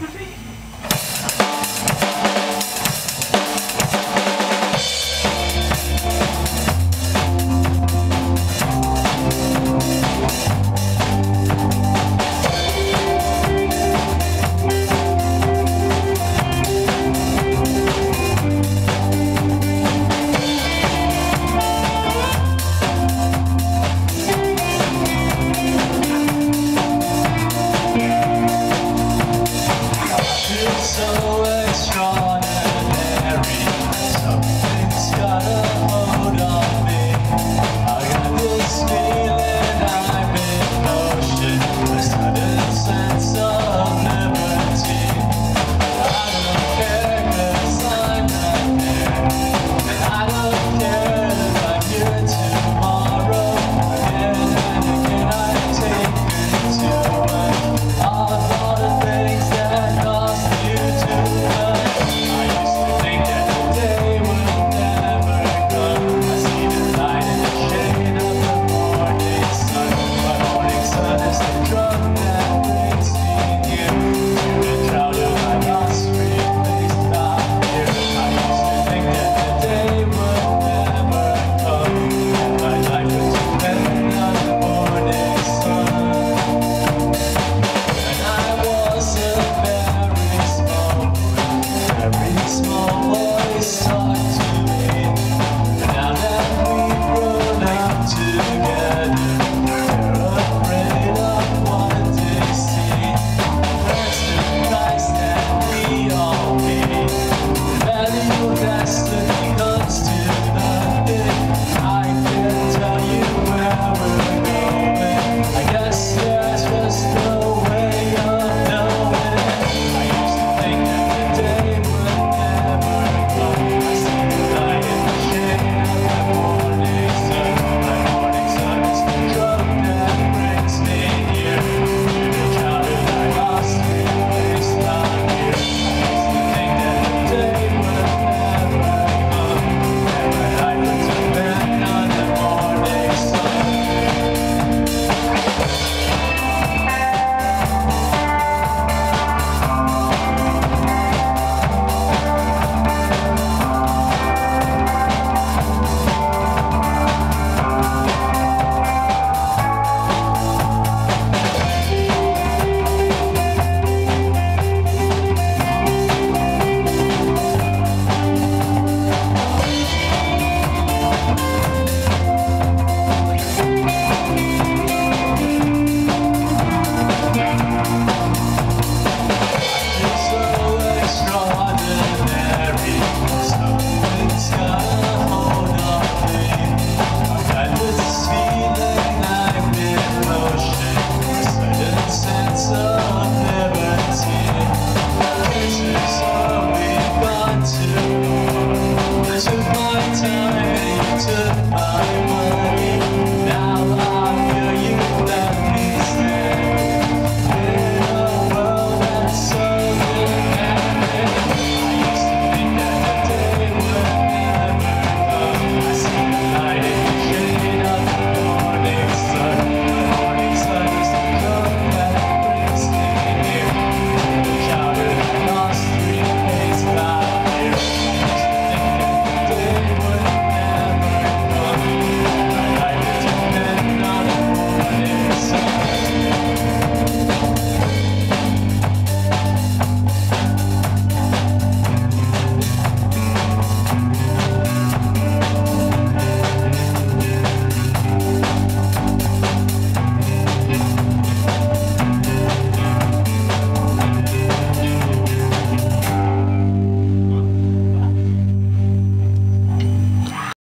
Proszę